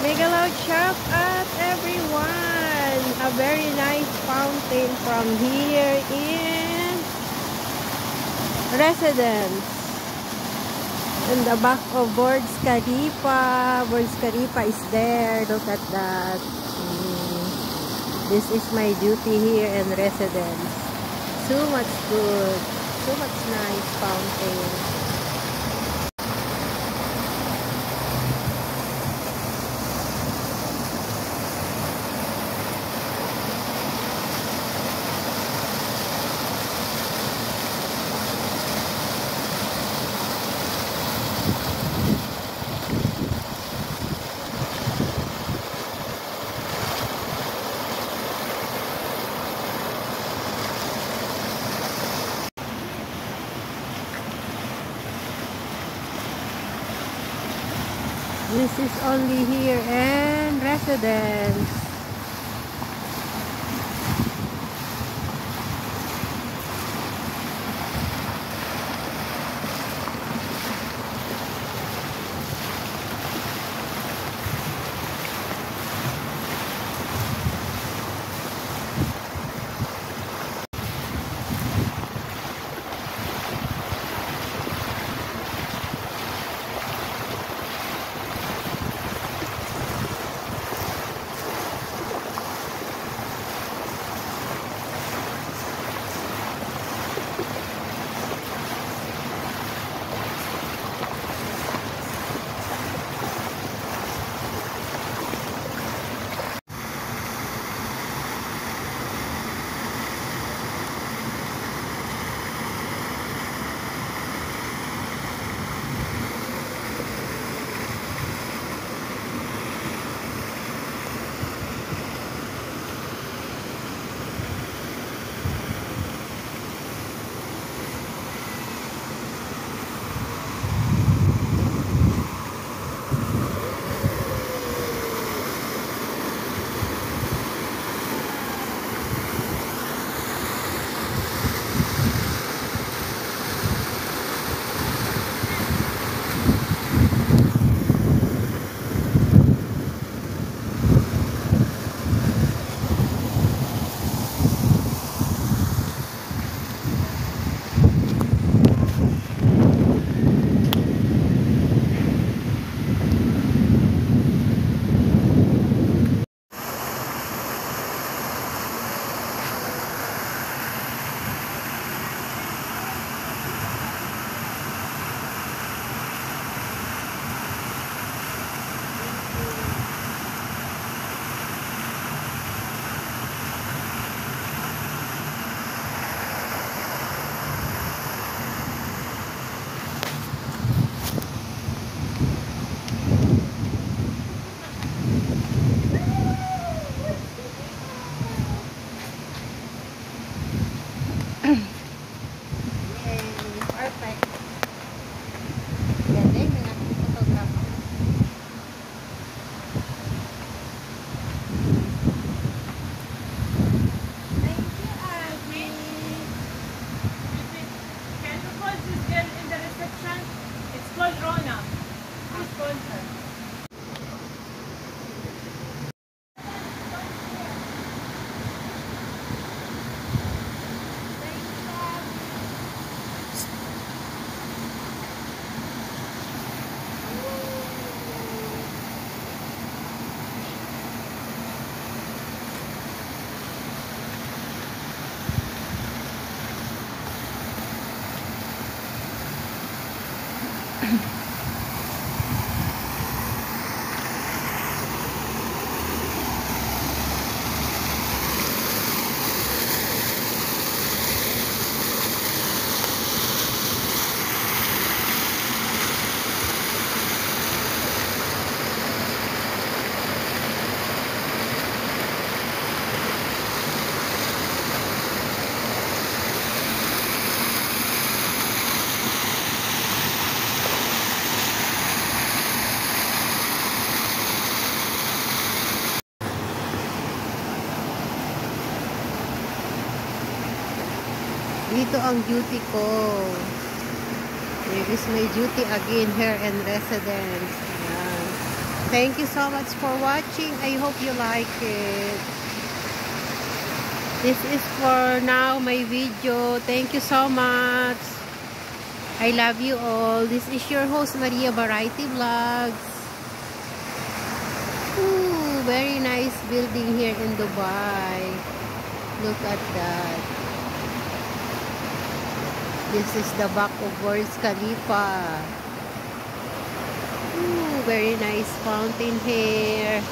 Mega loud shout out everyone! A very nice fountain from here in residence. In the back of Burj Khalifa. Burj Khalifa is there. Look at that. Mm. This is my duty here in residence. So much good. So much nice fountain. This is only here and residence. Dito ang duty ko. Is my duty again here in residence. Thank you so much for watching. I hope you like it. This is for now my video. Thank you so much. I love you all. This is your host Maria Variety Vlogs. Ooh, very nice building here in Dubai. Look at that. This is the back of Burj Khalifa. Ooh, very nice fountain here.